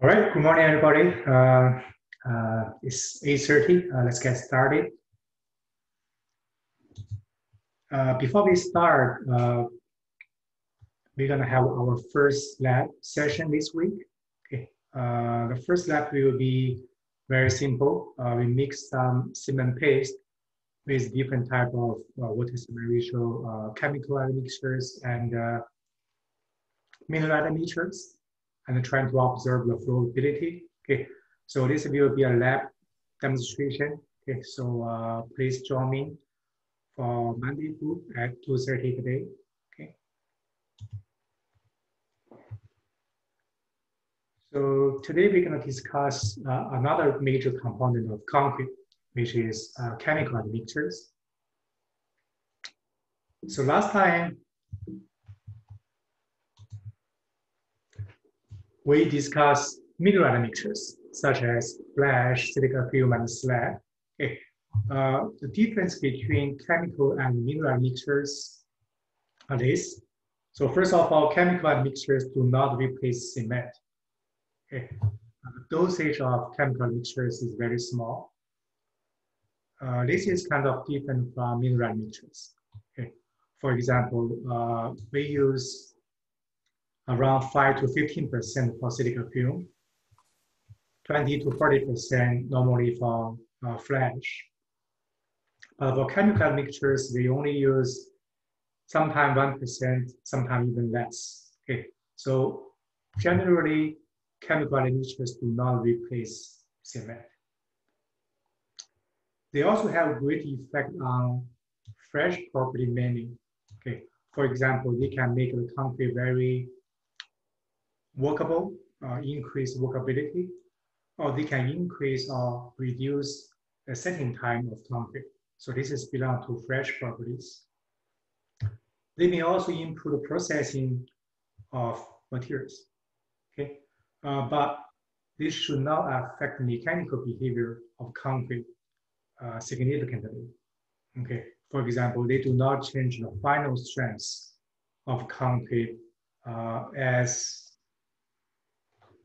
All right, good morning, everybody. Uh, uh, it's 8.30, uh, let's get started. Uh, before we start, uh, we're gonna have our first lab session this week. Okay, uh, the first lab will be very simple. we mix some cement paste with different type of water cement ratio, chemical admixtures and mineral admixtures and trying to observe the flowability. Okay, so this will be a lab demonstration. Okay, so uh, please join me for Monday group at 2.30 today. Okay. So today we're going to discuss uh, another major component of concrete, which is uh, chemical admixtures. So last time we discuss mineral mixtures such as fly ash, silica fume, and slag. Okay. Uh, the difference between chemical and mineral mixtures are this. So first of all, chemical mixtures do not replace cement. Okay. Uh, the dosage of chemical mixtures is very small. Uh, this is kind of different from mineral mixtures. Okay. For example, uh, we use around 5 to 15% for silica fume, 20 to 40% normally for uh, fly ash. But for chemical mixtures, we only use sometimes 1%, sometimes even less. Okay, so generally, chemical mixtures do not replace cement. They also have great effect on fresh property mainly. Okay, for example, they can make the concrete very workable, uh, increase workability, or they can increase or reduce the setting time of concrete. So this is belong to fresh properties. They may also improve the processing of materials. Okay, uh, but this should not affect the mechanical behavior of concrete uh, significantly. Okay, for example, they do not change the final strength of concrete uh, as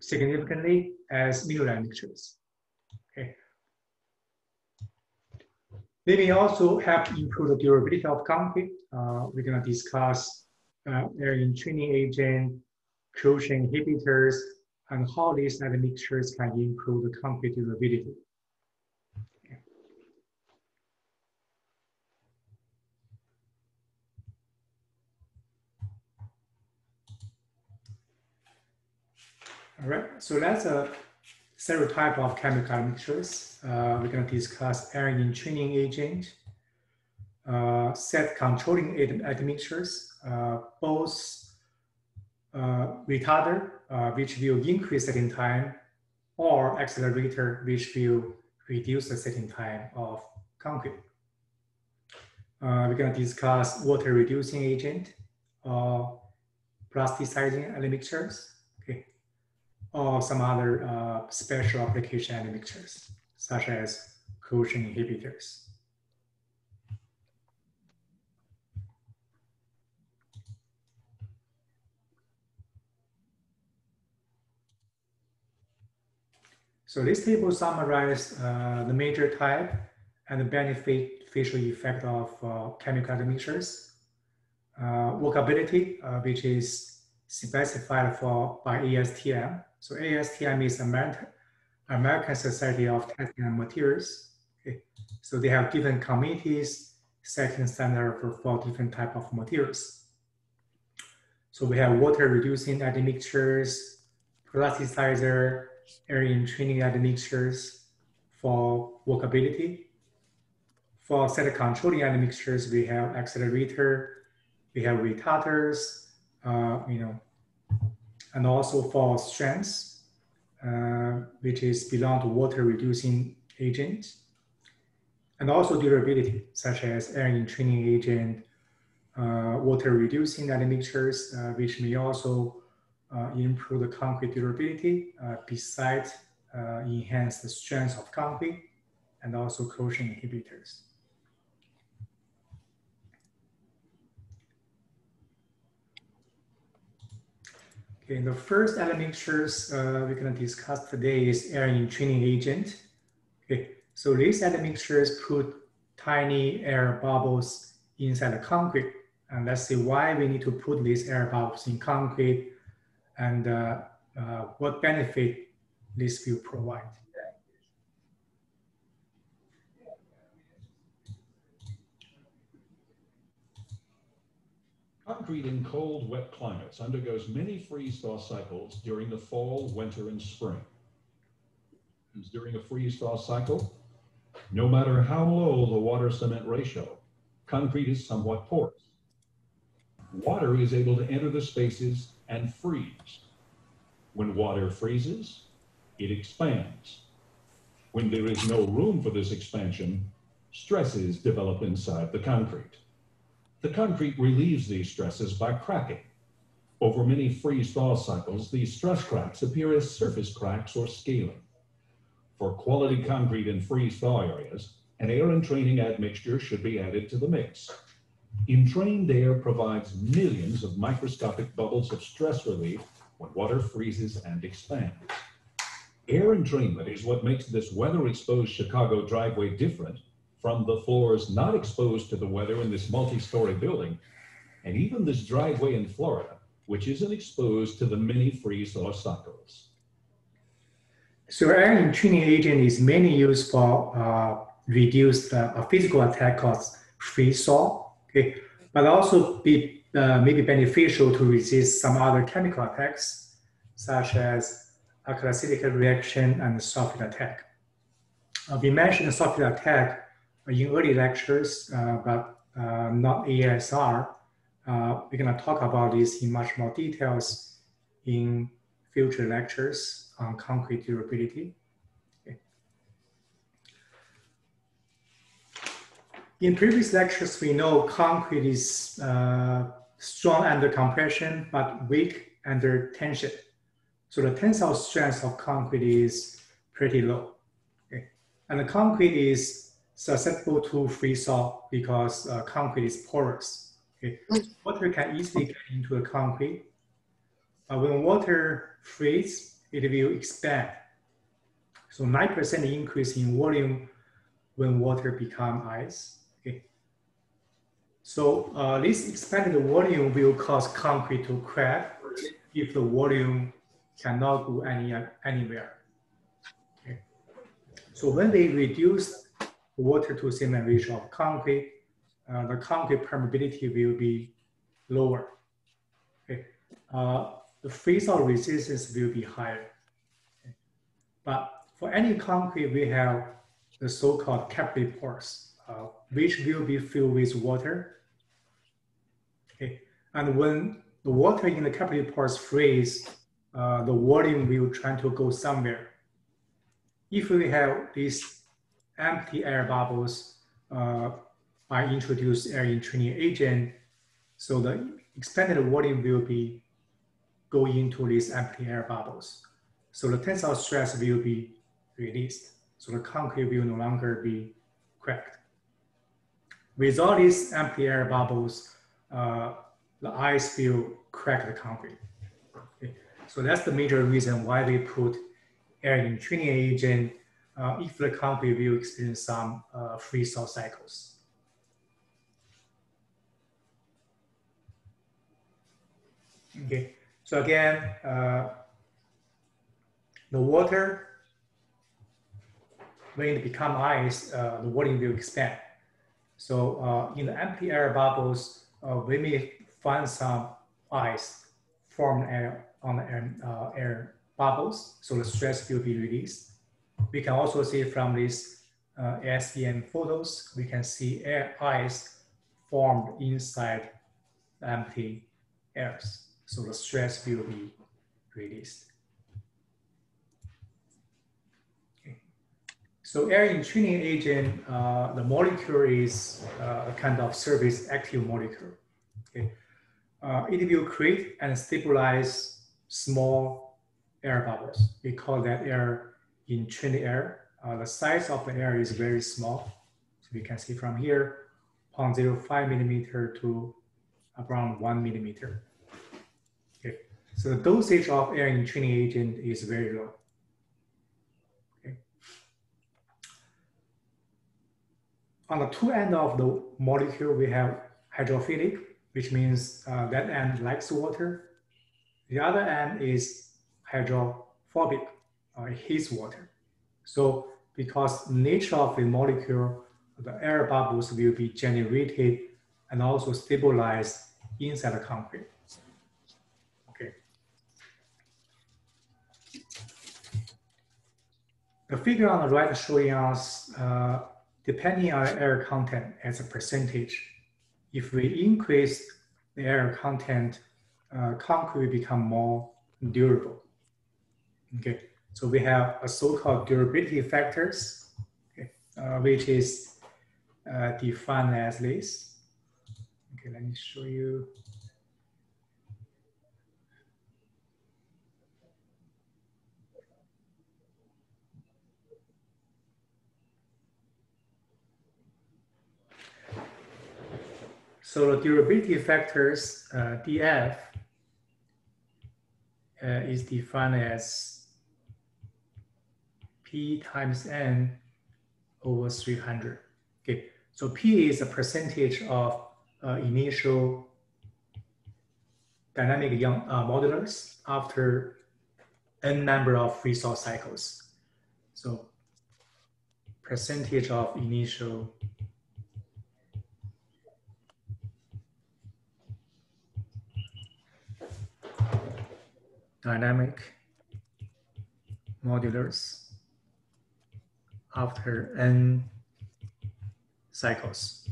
significantly as mineral mixtures. Okay. They may also help improve the durability of concrete. Uh, we're going to discuss uh, air entraining agent, corrosion inhibitors, and how these admixtures can improve the concrete durability. All right, so that's a several type of chemical mixtures. Uh, we're going to discuss air entraining agent, uh, set controlling admixtures, uh, both retarder, which will increase setting time, or accelerator, which will reduce the setting time of concrete. Uh, we're going to discuss water reducing agent, plasticizing admixtures, or some other uh, special application admixtures, such as corrosion inhibitors. So this table summarizes uh, the major type and the beneficial effect of uh, chemical admixtures. Uh, workability, uh, which is specified for by ASTM, so ASTM is American, American Society of Testing and Materials. Okay. So they have different committees setting standard for, for different type of materials. So we have water reducing admixtures, plasticizer, air entraining admixtures for workability. For set controlling admixtures, we have accelerator, we have retarders, uh, you know, and also for strengths, uh, which is belong to water reducing agent, and also durability, such as air entraining agent, uh, water reducing admixtures, uh, which may also uh, improve the concrete durability, uh, besides uh, enhance the strength of concrete, and also corrosion inhibitors. Okay, the first admixtures uh, we're going to discuss today is air entraining agent. Okay, so these admixtures put tiny air bubbles inside the concrete. And let's see why we need to put these air bubbles in concrete and uh, uh, what benefit this will provide. Concrete in cold, wet climates undergoes many freeze-thaw cycles during the fall, winter, and spring. During a freeze-thaw cycle, no matter how low the water-cement ratio, concrete is somewhat porous. Water is able to enter the spaces and freeze. When water freezes, it expands. When there is no room for this expansion, stresses develop inside the concrete. The concrete relieves these stresses by cracking. Over many freeze-thaw cycles, these stress cracks appear as surface cracks or scaling. For quality concrete in freeze-thaw areas, an air entraining admixture should be added to the mix. Entrained air provides millions of microscopic bubbles of stress relief when water freezes and expands. Air entrainment is what makes this weather-exposed Chicago driveway different from the floors not exposed to the weather in this multi-story building, and even this driveway in Florida, which isn't exposed to the many freeze-thaw cycles. So air entraining agent is mainly used for uh, the physical attack cause freeze-thaw, okay, but also be uh, maybe beneficial to resist some other chemical attacks, such as alkali reaction and sulfate attack. Uh, we mentioned sulfate attack in early lectures, uh, but uh, not ASR. Uh, we're going to talk about this in much more details in future lectures on concrete durability. Okay. In previous lectures, we know concrete is uh, strong under compression, but weak under tension. So the tensile strength of concrete is pretty low. Okay. And the concrete is susceptible to freeze-thaw because uh, concrete is porous. Okay? Mm. Water can easily get into the concrete. But when water freezes, it will expand. So 9% increase in volume when water become ice. Okay? So uh, this expanded volume will cause concrete to crack if the volume cannot go any, anywhere. Okay? So when they reduce water to cement ratio of concrete, uh, the concrete permeability will be lower. Okay. Uh, the freeze-thaw resistance will be higher. Okay. But for any concrete, we have the so-called capillary pores, uh, which will be filled with water. Okay. And when the water in the capillary pores freeze, uh, the volume will try to go somewhere. If we have this empty air bubbles uh, by introduce air entraining agent. So the expanded volume will be go into these empty air bubbles. So the tensile stress will be released. So the concrete will no longer be cracked. Without these empty air bubbles, uh, the ice will crack the concrete. Okay. So that's the major reason why we put air entraining agent uh, if the concrete will experience some uh, freeze-thaw cycles. Okay, so again, uh, the water, when it become ice, uh, the volume will expand. So uh, in the empty air bubbles, uh, we may find some ice formed air on the air, air bubbles, so the stress will be released. We can also see from these uh, SEM photos, we can see air ice formed inside empty airs. So the stress will be released. So air entraining agent, uh, the molecule is uh, a kind of surface active molecule. Okay. Uh, it will create and stabilize small air bubbles. We call that air entrained air. Uh, the size of the air is very small. So you can see from here, 0.05 millimeter to around one millimeter. Okay. So the dosage of air entraining agent is very low. Okay. On the two end of the molecule, we have hydrophilic, which means uh, that end likes water. The other end is hydrophobic, uh, hates water. So because nature of the molecule, the air bubbles will be generated and also stabilized inside the concrete. Okay. The figure on the right showing us, uh, depending on air content as a percentage, if we increase the air content, uh, concrete become more durable. Okay, so we have a so-called durability factors, okay, uh, which is uh, defined as this. Okay, let me show you. So the durability factors, uh, DF, uh, is defined as P times N over 300. Okay, so P is a percentage of uh, initial dynamic young uh, after n number of freeze-thaw cycles. So percentage of initial dynamic modulus after n cycles.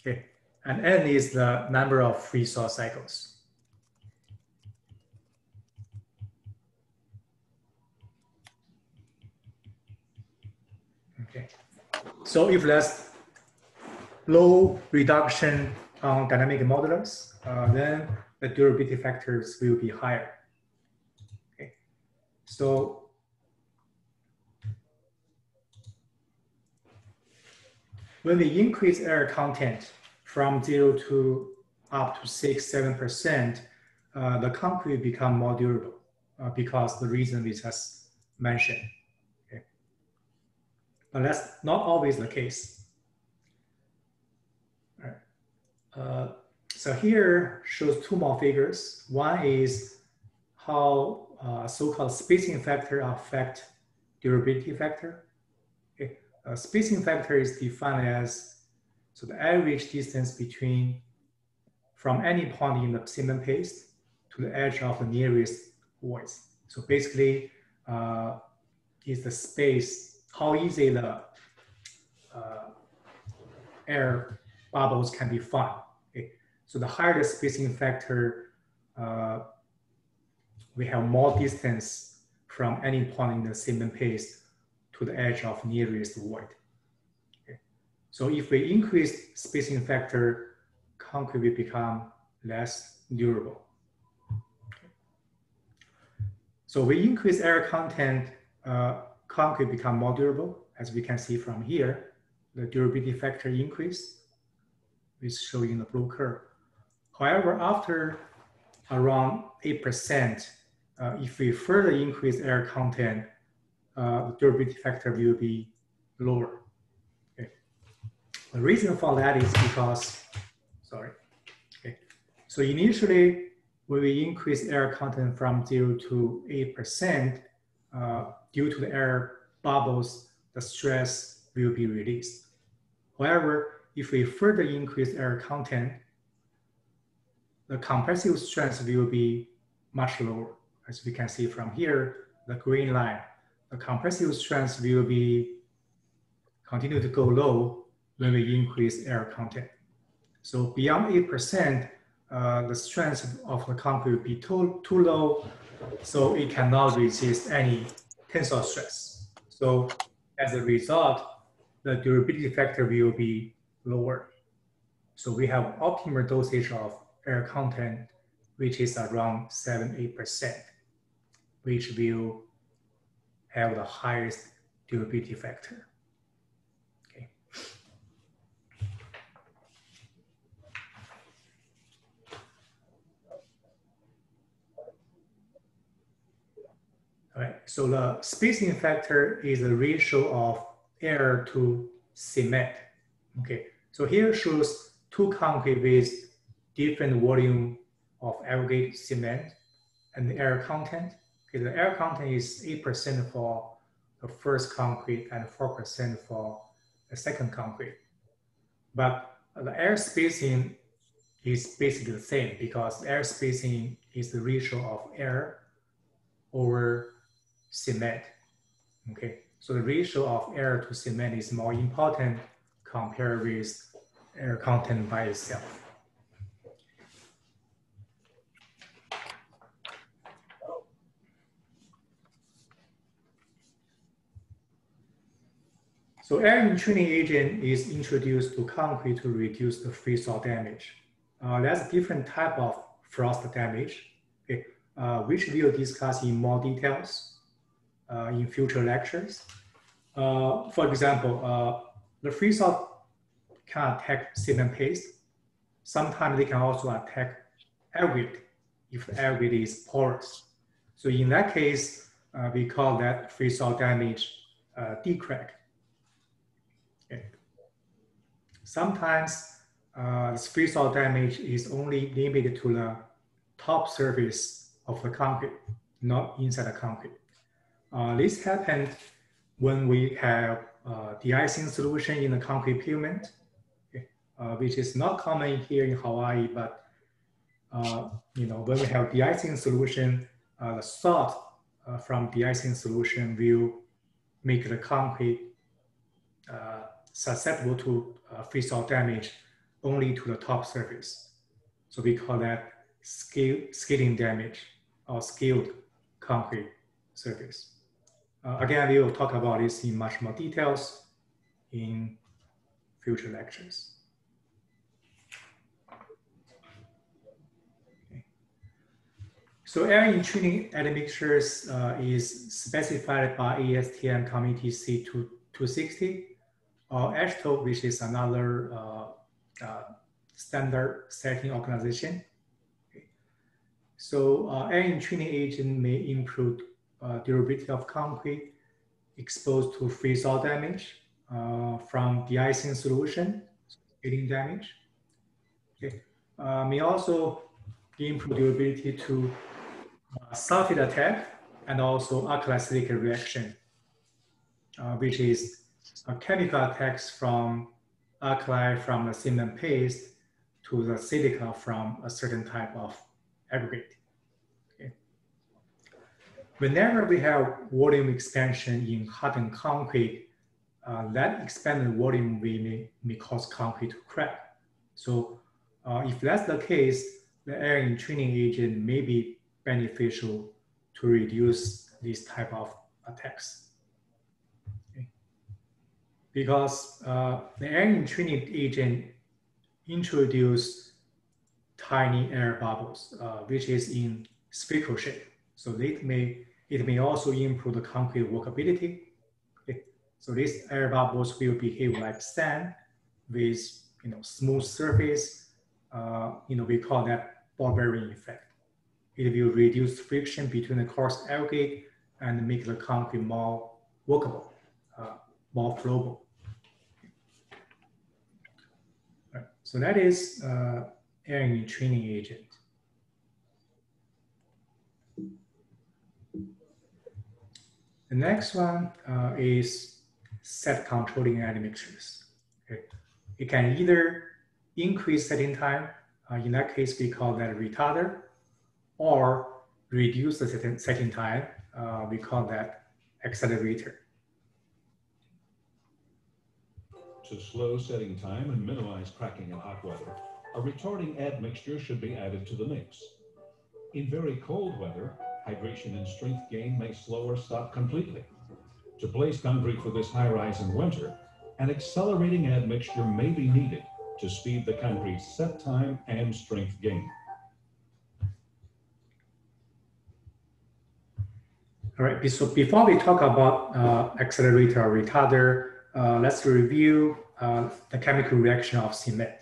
Okay, and n is the number of freeze-thaw cycles. Okay, so if there's low reduction on dynamic modulus, uh, then the durability factors will be higher. Okay, so when we increase air content from zero to up to six, seven percent, uh, the concrete become more durable uh, because the reason we just mentioned. Okay, but that's not always the case. All right. Uh, so here shows two more figures. One is how uh, so-called spacing factor affect durability factor. Okay. Uh, spacing factor is defined as so the average distance between from any point in the cement paste to the edge of the nearest voids. So basically, uh, is the space, how easy the uh, air bubbles can be found. Okay. So the higher the spacing factor, uh, we have more distance from any point in the cement paste to the edge of nearest void. Okay. So if we increase spacing factor, concrete will become less durable. So we increase air content, uh, concrete become more durable, as we can see from here. The durability factor increase is showing the blue curve. However, after around 8%, uh, if we further increase air content, uh, the durability factor will be lower. Okay. The reason for that is because, sorry. Okay. So initially, when we increase air content from zero to 8%, uh, due to the air bubbles, the stress will be released. However, if we further increase air content, the compressive strength will be much lower. As we can see from here, the green line, compressive strength will be continue to go low when we increase air content. So beyond 8%, uh, the strength of the concrete will be too, too low, so it cannot resist any tensile stress. So as a result, the durability factor will be lower. So we have optimal dosage of air content, which is around 7 8%, which will have the highest durability factor. Okay. All right, so the spacing factor is the ratio of air to cement. Okay, so here shows two concrete with different volume of aggregate cement and air content Okay, the air content is 8% for the first concrete and 4% for the second concrete. But the air spacing is basically the same because air spacing is the ratio of air over cement. Okay, so the ratio of air to cement is more important compared with air content by itself. So air entraining agent is introduced to concrete to reduce the freeze-thaw damage. Uh, that's a different type of frost damage, okay, uh, which we'll discuss in more details uh, in future lectures. Uh, for example, uh, the freeze-thaw can attack cement paste. Sometimes they can also attack aggregate if the aggregate is porous. So in that case, uh, we call that freeze-thaw damage D-crack. Sometimes uh, freeze-thaw damage is only limited to the top surface of the concrete, not inside the concrete. Uh, this happens when we have uh, de-icing solution in the concrete pavement, okay, uh, which is not common here in Hawaii, but uh, you know when we have de-icing solution, uh, the salt uh, from de-icing solution will make the concrete susceptible to uh, freeze-thaw damage only to the top surface. So we call that scale, scaling damage or scaled concrete surface. Uh, again, we will talk about this in much more details in future lectures. So air entraining admixtures uh, is specified by ASTM Committee C260 or AASHTO, which is another uh, uh, standard setting organization. Okay. So uh, air entraining agent may improve uh, durability of concrete exposed to freeze-thaw damage uh, from de-icing solution, heating damage. Okay. Uh, may also improve durability to uh, sulfate attack and also alkali reaction, which is chemical attacks from alkali from the cement paste to the silica from a certain type of aggregate. Whenever we have volume expansion in hardened concrete, uh, that expanded volume may, may cause concrete to crack. So uh, if that's the case, the air entraining agent may be beneficial to reduce this type of attacks because uh, the air entraining agent introduce tiny air bubbles, uh, which is in spherical shape. So it may, it may also improve the concrete workability. So these air bubbles will behave like sand with you know, smooth surface. Uh, you know, we call that ball bearing effect. It will reduce friction between the coarse aggregate and make the concrete more workable more flowable. Right. So that is uh, air entraining agent. The next one uh, is set controlling admixtures. Okay. It can either increase setting time, uh, in that case we call that retarder, or reduce the setting, setting time, uh, we call that accelerator. To slow setting time and minimize cracking in hot weather, a retarding admixture should be added to the mix. In very cold weather, hydration and strength gain may slow or stop completely. To place concrete for this high rise in winter, an accelerating admixture may be needed to speed the concrete set time and strength gain. All right, so before we talk about uh, accelerator or retarder, uh, let's review uh, the chemical reaction of cement.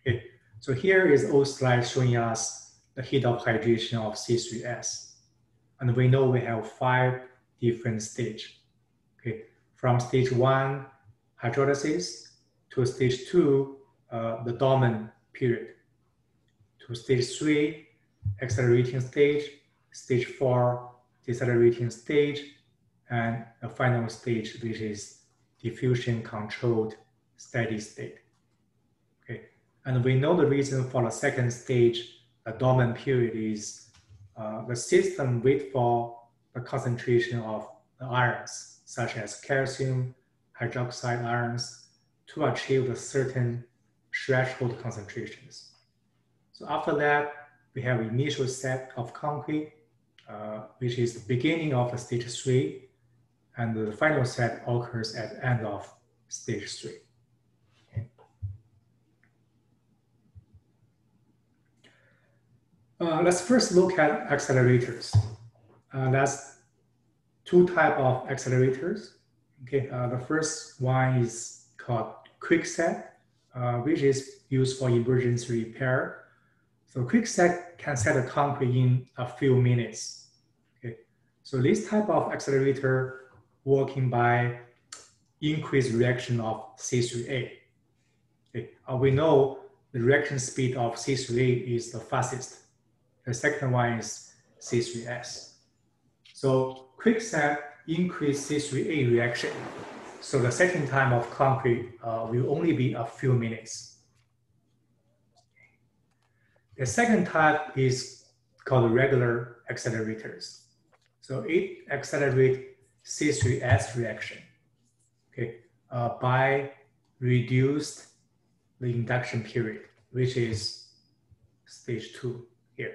Okay. So here is old slide showing us the heat of hydration of C3S. And we know we have five different stage. Okay, from stage one, hydrolysis, to stage two, uh, the dormant period, to stage three, accelerating stage, stage four, decelerating stage, and the final stage, which is diffusion controlled steady state. Okay, and we know the reason for the second stage, the dormant period is uh, the system wait for the concentration of the ions, such as calcium, hydroxide ions, to achieve the certain threshold concentrations. So after that, we have initial set of concrete, uh, which is the beginning of the stage three, and the final set occurs at end of stage three. Okay. Uh, let's first look at accelerators. Uh, that's two type of accelerators. Okay, uh, the first one is called quickset, uh, which is used for emergency repair. So quickset can set a concrete in a few minutes. Okay, so this type of accelerator working by increased reaction of C3A. Okay. Uh, we know the reaction speed of C3A is the fastest. The second one is C3S. So quickset increase C3A reaction. So the setting time of concrete uh, will only be a few minutes. The second type is called regular accelerators. So it accelerates C3S reaction okay, uh, by reduced the induction period, which is stage two here,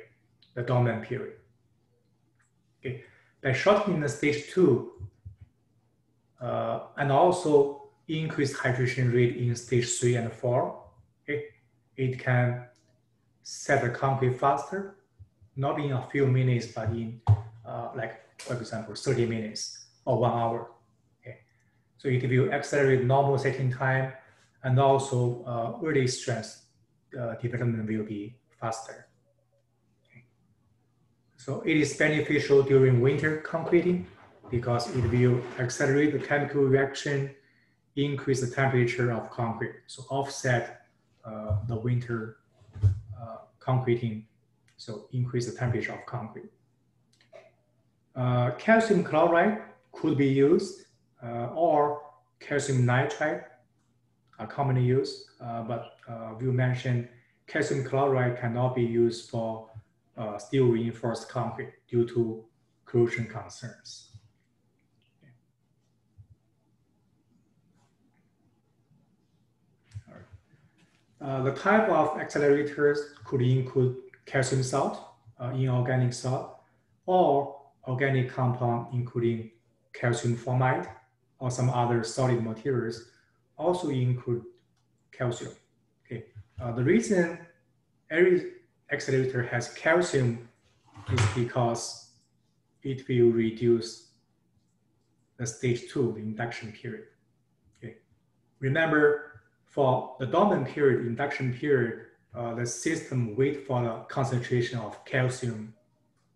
the dormant period. Okay, by shortening the stage two uh, and also increased hydration rate in stage three and four, okay, it can set the concrete faster, not in a few minutes, but in uh, like, for example, 30 minutes or one hour. Okay, so it will accelerate normal setting time and also uh, early stress uh, development will be faster. Okay. So it is beneficial during winter concreting because it will accelerate the chemical reaction, increase the temperature of concrete, so offset uh, the winter uh, concreting, so increase the temperature of concrete. Uh, calcium chloride could be used, uh, or calcium nitrite are commonly used, uh, but uh, we mentioned calcium chloride cannot be used for steel reinforced concrete due to corrosion concerns. Uh, the type of accelerators could include calcium salt, uh, inorganic salt, or organic compound including calcium formate, or some other solid materials also include calcium. Okay, uh, the reason every accelerator has calcium is because it will reduce the stage two induction period. Okay, remember for the dormant period, induction period, uh, the system wait for the concentration of calcium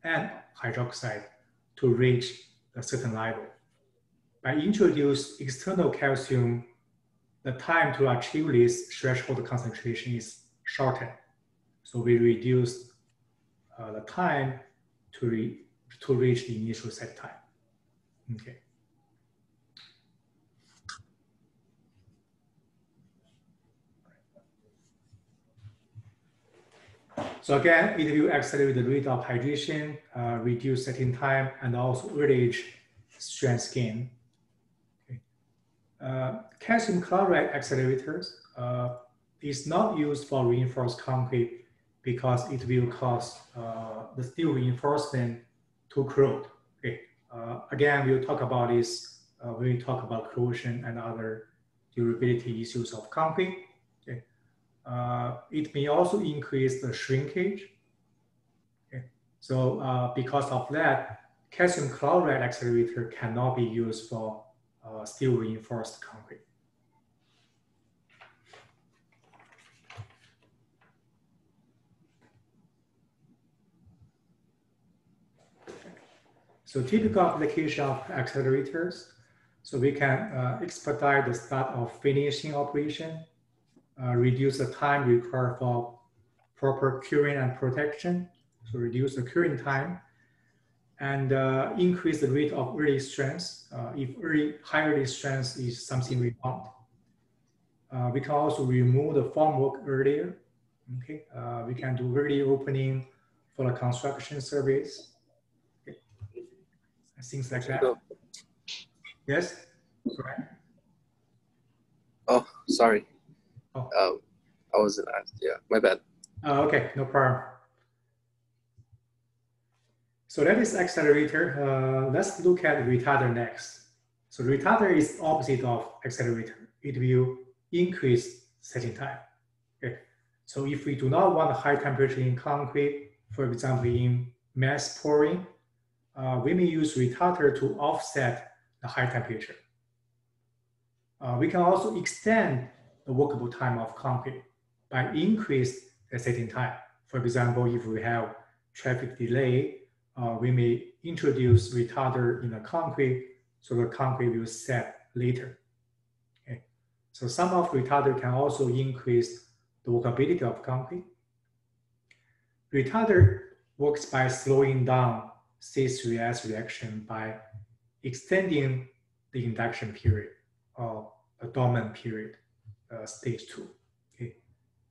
and hydroxide to reach a certain level. By introduce external calcium, the time to achieve this threshold concentration is shortened. So we reduce uh, the time to, re to reach the initial set time. Okay. So again, it will accelerate the rate of hydration, uh, reduce setting time, and also early strength gain. Okay. Uh, calcium chloride accelerators uh, is not used for reinforced concrete because it will cause uh, the steel reinforcement to corrode. Okay. Uh, again, we'll talk about this uh, when we talk about corrosion and other durability issues of concrete. Uh, it may also increase the shrinkage. Okay. So uh, because of that, calcium chloride accelerator cannot be used for uh, steel reinforced concrete. So typical application of accelerators. So we can uh, expedite the start of finishing operation, uh, reduce the time required for proper curing and protection, so reduce the curing time, and uh, increase the rate of early strength uh, if early high early strength is something we want. Uh, we can also remove the formwork earlier. Okay, uh, we can do early opening for the construction surveys. Okay. Things like that. Yes, correct. Oh, sorry. Oh. Um, I wasn't asked. Yeah, my bad. Uh, okay, no problem. So that is accelerator. Uh, let's look at retarder next. So retarder is opposite of accelerator. It will increase setting time. Okay. So if we do not want a high temperature in concrete, for example, in mass pouring, uh, we may use retarder to offset the high temperature. Uh, we can also extend the workable time of concrete by increase the setting time. For example, if we have traffic delay, uh, we may introduce retarder in the concrete so the concrete will set later. Okay. So some of retarder can also increase the workability of concrete. Retarder works by slowing down C3S reaction by extending the induction period or a dormant period, uh, stage two, okay,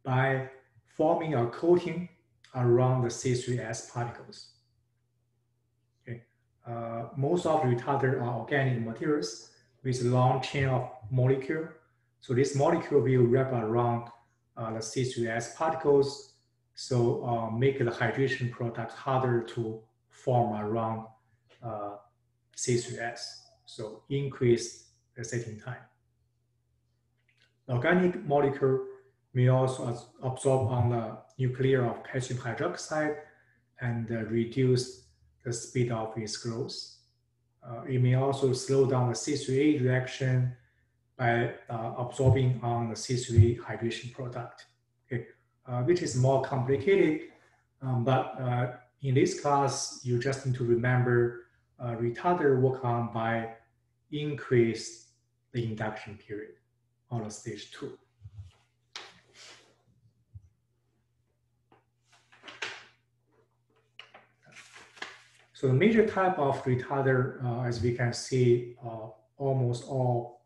by forming a coating around the C3S particles. Okay. Uh, most of retarder are organic materials with long chain of molecule. So this molecule will wrap around uh, the C3S particles, so uh, make the hydration product harder to form around uh, C3S. So increase the setting time. Organic molecule may also absorb on the nuclear of calcium hydroxide and uh, reduce the speed of its growth. Uh, it may also slow down the C3A reaction by uh, absorbing on the C3 hydration product, okay, uh, which is more complicated. Um, but uh, in this class, you just need to remember uh, retarder work on by increase the induction period on the stage two. So the major type of retarder, uh, as we can see, uh, almost all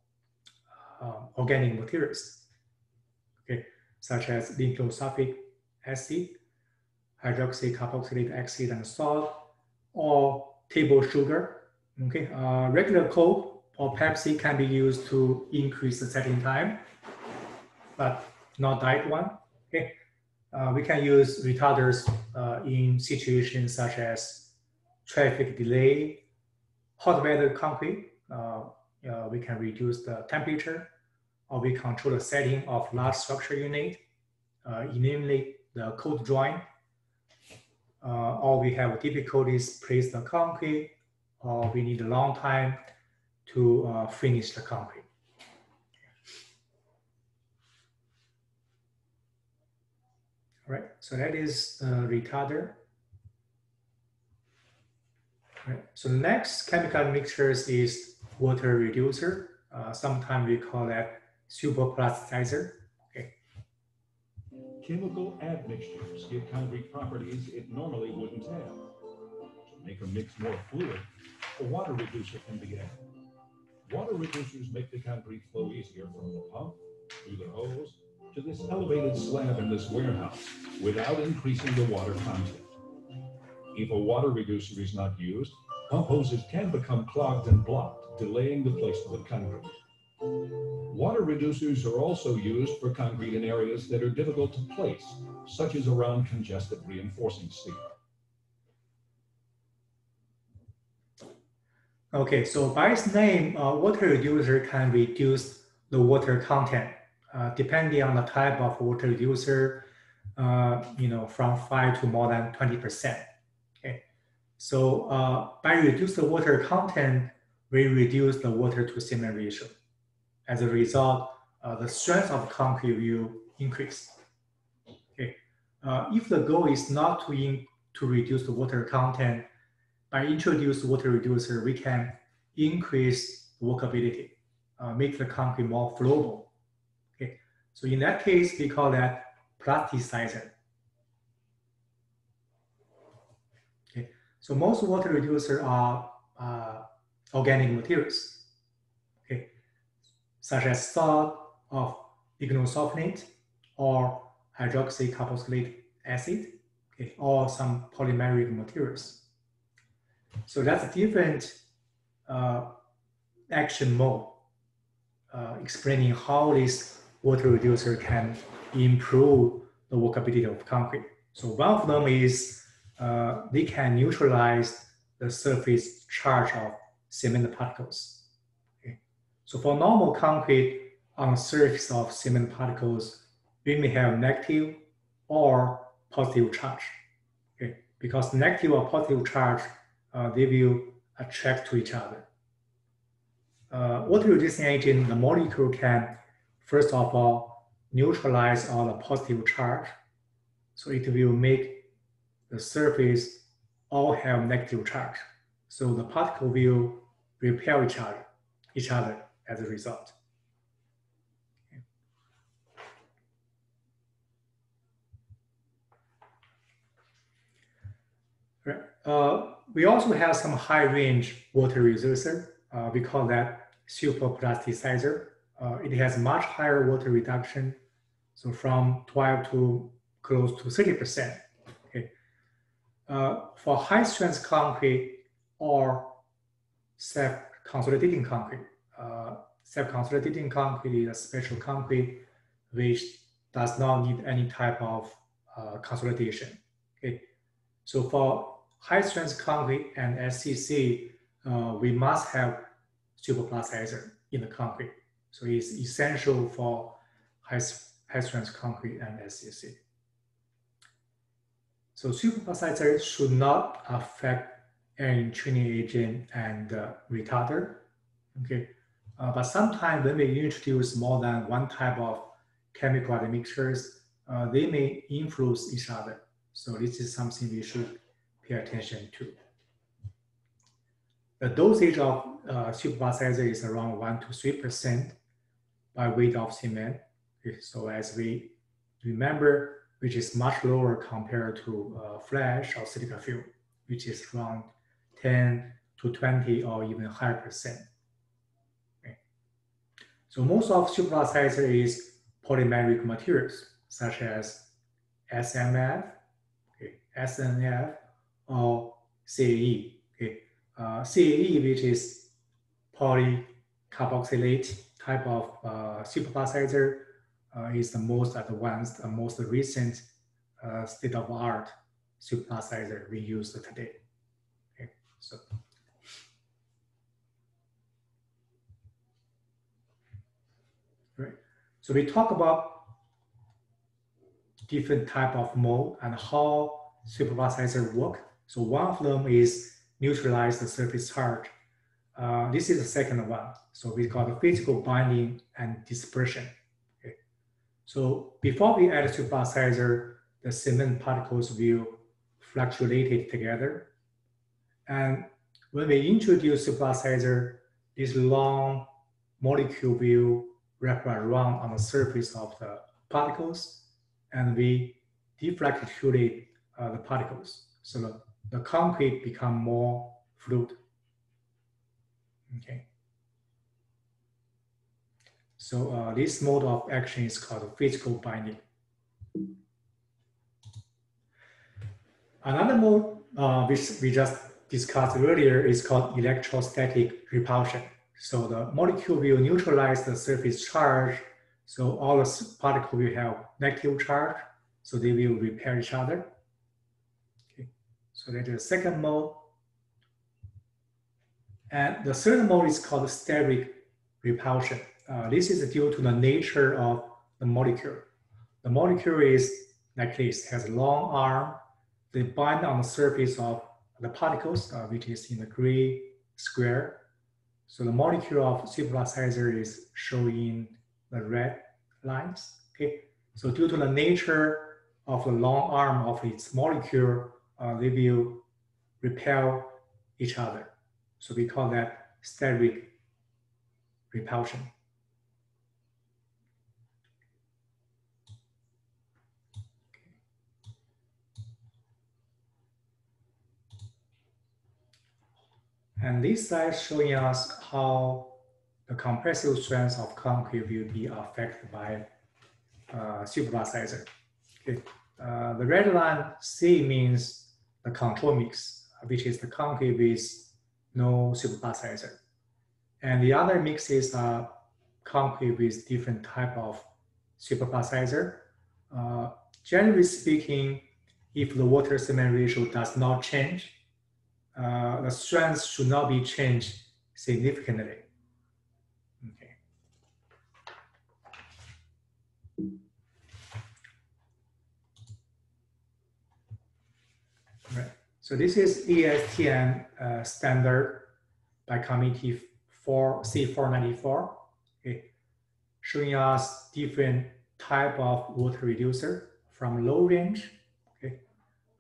uh, organic materials, okay, such as lignocellulosic acid, hydroxy carboxylic acid, and salt, or table sugar. Okay, uh, regular Coke or Pepsi can be used to increase the setting time, but not diet one. Okay, uh, we can use retarders uh, in situations such as traffic delay, hot weather concrete. Uh, we can reduce the temperature, or we control the setting of large structure unit, uh, eliminate the cold joint, uh, or we have difficulties place the concrete, or we need a long time to uh, finish the concrete. All right, so that is the retarder. All right, so the next chemical mixtures is water reducer. Uh, sometimes we call that superplasticizer. Okay. Chemical admixtures give concrete properties it normally wouldn't have. To make a mix more fluid, a water reducer can be added. Water reducers make the concrete flow easier from the pump, through the hose, to this elevated slab in this warehouse without increasing the water content. If a water reducer is not used, pump hoses can become clogged and blocked, delaying the placement of the concrete. Water reducers are also used for concrete in areas that are difficult to place, such as around congested reinforcing steel. Okay, so by its name, uh, water reducer can reduce the water content uh, depending on the type of water reducer, uh, you know, from five to more than 20%. Okay, so uh, by reduce the water content, we reduce the water to cement ratio. As a result, uh, the strength of concrete will increase. Okay, uh, if the goal is not to, in, to reduce the water content, by introduce water reducer, we can increase workability, uh, make the concrete more flowable. Okay, so in that case, we call that plasticizer. Okay, so most water reducer are uh, organic materials, okay, such as salt of lignosulfonate or hydroxycarboxylate acid, okay, or some polymeric materials. So that's a different uh, action mode uh, explaining how this water reducer can improve the workability of concrete. So one of them is uh, they can neutralize the surface charge of cement particles. Okay. So for normal concrete on the surface of cement particles, we may have negative or positive charge. Okay. Because negative or positive charge, uh, they will attract to each other. Uh, water reducing agent, the molecule can, first of all, neutralize all the positive charge. So it will make the surface all have negative charge. So the particle will repel each other, each other as a result. Uh, we also have some high range water reducer. Uh, we call that super plasticizer. Uh, it has much higher water reduction, so from 12 to close to 30%. Okay. Uh, for high strength concrete or self consolidating concrete, uh, self consolidating concrete is a special concrete which does not need any type of uh, consolidation. Okay. So for high strength concrete and SCC, uh, we must have superplasticizer in the concrete. So it's essential for high, high strength concrete and SCC. So superplasticizer should not affect air entraining agent and uh, retarder. Okay, uh, but sometimes when we introduce more than one type of chemical admixtures, uh, they may influence each other. So this is something we should pay attention to. The dosage of uh, superplasticizer is around 1 to 3% by weight of cement. So as we remember, which is much lower compared to uh, fly ash or silica fume, which is around 10 to 20 or even higher percent. Okay. So most of superplasticizer is polymeric materials such as SMF, okay, SNF, or CAE. Okay. Uh, CAE, which is polycarboxylate type of uh, uh, is the most advanced, the most recent uh, state-of-art superplasticizer we use today. Okay. So. So we talk about different type of mode and how superplasticizer work. So one of them is neutralize the surface charge. Uh, this is the second one. So we call the physical binding and dispersion. Okay. So before we add superplasticizer, the cement particles will flocculate together. And when we introduce superplasticizer, this long molecule will wrap around on the surface of the particles and we deflocculate uh, the particles. So the the concrete become more fluid. Okay. So uh, this mode of action is called physical binding. Another mode uh, which we just discussed earlier is called electrostatic repulsion. So the molecule will neutralize the surface charge. So all the particles will have negative charge. So they will repel each other. So that is the second mode. And the third mode is called steric repulsion. Uh, this is due to the nature of the molecule. The molecule is like this, has a long arm. They bind on the surface of the particles, uh, which is in the gray square. So the molecule of superplasticizer is showing the red lines. Okay, so due to the nature of the long arm of its molecule, uh, they will repel each other. So we call that steric repulsion. And this slide showing us how the compressive strength of concrete will be affected by uh, superplasticizer. Okay. Uh, the red line C means the control mix, which is the concrete with no superplasticizer. And the other mixes are concrete with different type of superplasticizer. Uh, generally speaking, if the water cement ratio does not change, uh, the strength should not be changed significantly. Okay. Right. So this is ASTM uh, standard by committee 4 C494, okay, showing us different type of water reducer from low range, okay,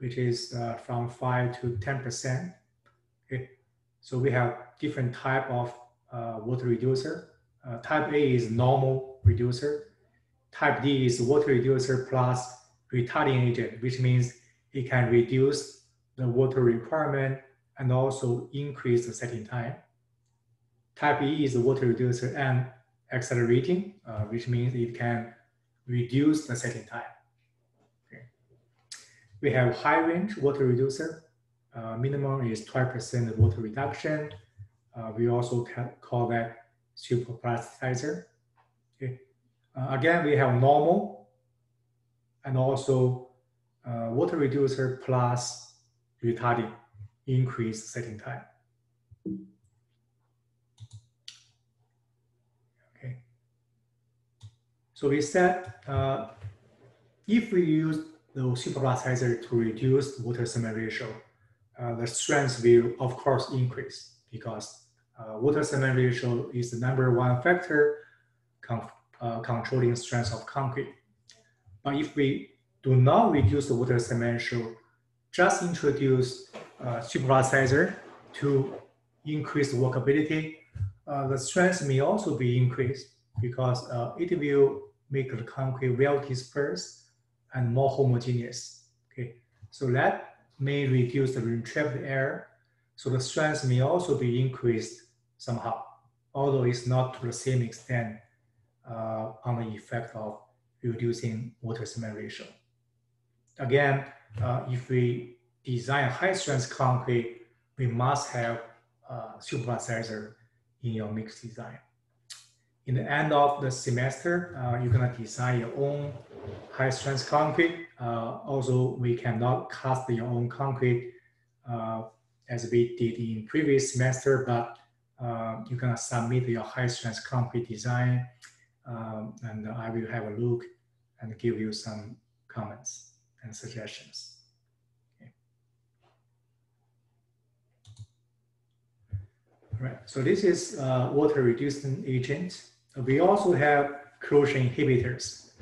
which is uh, from 5 to 10%, Okay, so we have different type of uh, water reducer. Uh, type A is normal reducer. Type D is water reducer plus retarding agent, which means it can reduce the water requirement and also increase the setting time. Type E is the water reducer and accelerating, uh, which means it can reduce the setting time. Okay. We have high range water reducer, uh, minimum is 12% water reduction. Uh, we also call that superplasticizer. Okay. Uh, again, we have normal and also uh, water reducer plus retarding increase setting time. Okay. So we said uh, if we use the superplasticizer to reduce water cement ratio, uh, the strength will of course increase because uh, water cement ratio is the number one factor uh, controlling strength of concrete. But if we do not reduce the water cement ratio, just introduce uh, superplasticizer to increase the workability, uh, the strength may also be increased because uh, it will make the concrete well dispersed and more homogeneous. Okay, so that may reduce the entrapped air, so the strength may also be increased somehow, although it's not to the same extent uh, on the effect of reducing water cement ratio. Again, uh, if we design high strength concrete, we must have uh, superplasticizer in your mix design. In the end of the semester, uh, you're gonna design your own high strength concrete. Uh, also, we cannot cast your own concrete uh, as we did in previous semester, but uh, you're gonna submit your high strength concrete design um, and I will have a look and give you some comments and suggestions. Okay. Right, so this is uh, water reducing agent. We also have corrosion inhibitors.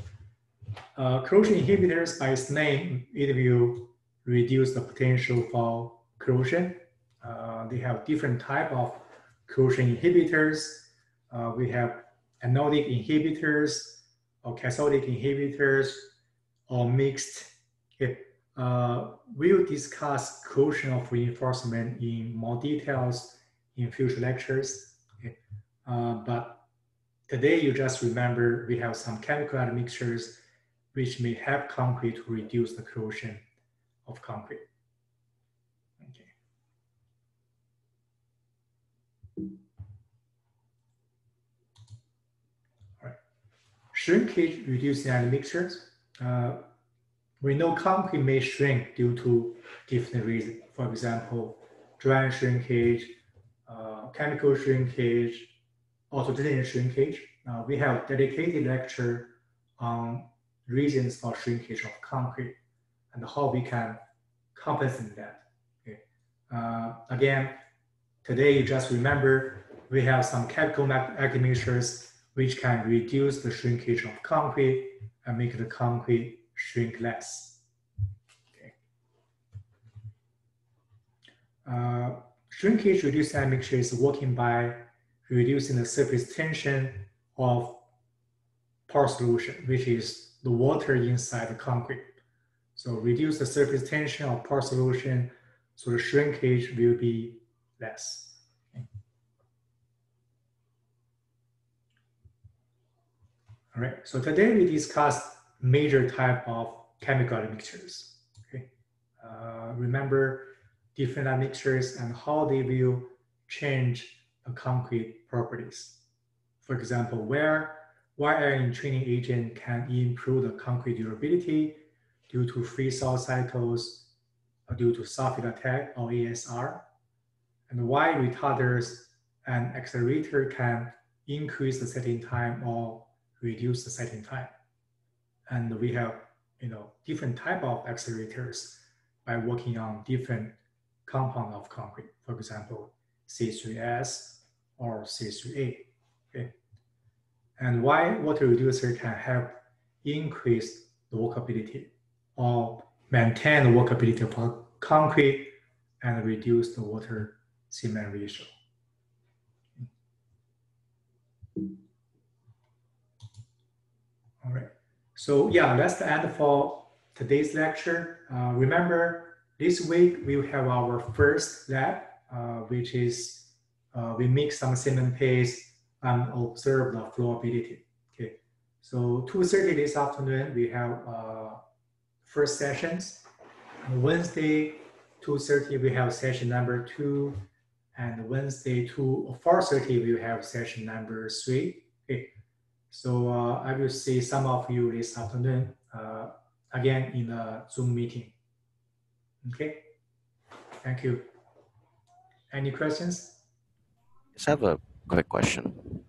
Uh, corrosion inhibitors, by its name, it will reduce the potential for corrosion. Uh, they have different type of corrosion inhibitors. Uh, we have anodic inhibitors or cathodic inhibitors or mixed. Okay. Uh, we'll discuss corrosion of reinforcement in more details in future lectures. Okay. Uh, but today you just remember we have some chemical admixtures which may help concrete to reduce the corrosion of concrete. Okay. All right. Shrinkage reducing admixtures. Uh, we know concrete may shrink due to different reasons. For example, dry shrinkage, uh, chemical shrinkage, autogenous shrinkage. Uh, we have dedicated lecture on reasons for shrinkage of concrete and how we can compensate that. Okay. Uh, again, today you just remember we have some chemical admixtures which can reduce the shrinkage of concrete and make the concrete shrink less. Okay. Uh, shrinkage reduced admixture is working by reducing the surface tension of pore solution, which is the water inside the concrete. So reduce the surface tension of pore solution, so the shrinkage will be less. All right, so today we discussed major type of chemical mixtures. Okay, uh, remember different mixtures and how they will change the concrete properties. For example, where air entraining agent can improve the concrete durability due to freeze-thaw cycles, or due to sulfate attack or ASR, and why retarders and accelerator can increase the setting time or reduce the setting time. And we have, you know, different type of accelerators by working on different compound of concrete. For example, C3S or C3A. Okay. And why water reducer can help increase the workability or maintain the workability of concrete and reduce the water cement ratio. All right. So yeah, that's the end for today's lecture. Uh, remember, this week we have our first lab, uh, which is uh, we make some cement paste and observe the flowability. Okay. So 2.30 this afternoon, we have uh, first sessions. On Wednesday, 2.30, we have session number two. And Wednesday, 2 4.30, we have session number three. Okay. So uh, I will see some of you this afternoon, uh, again in a Zoom meeting. Okay, thank you. Any questions? Just have a quick question.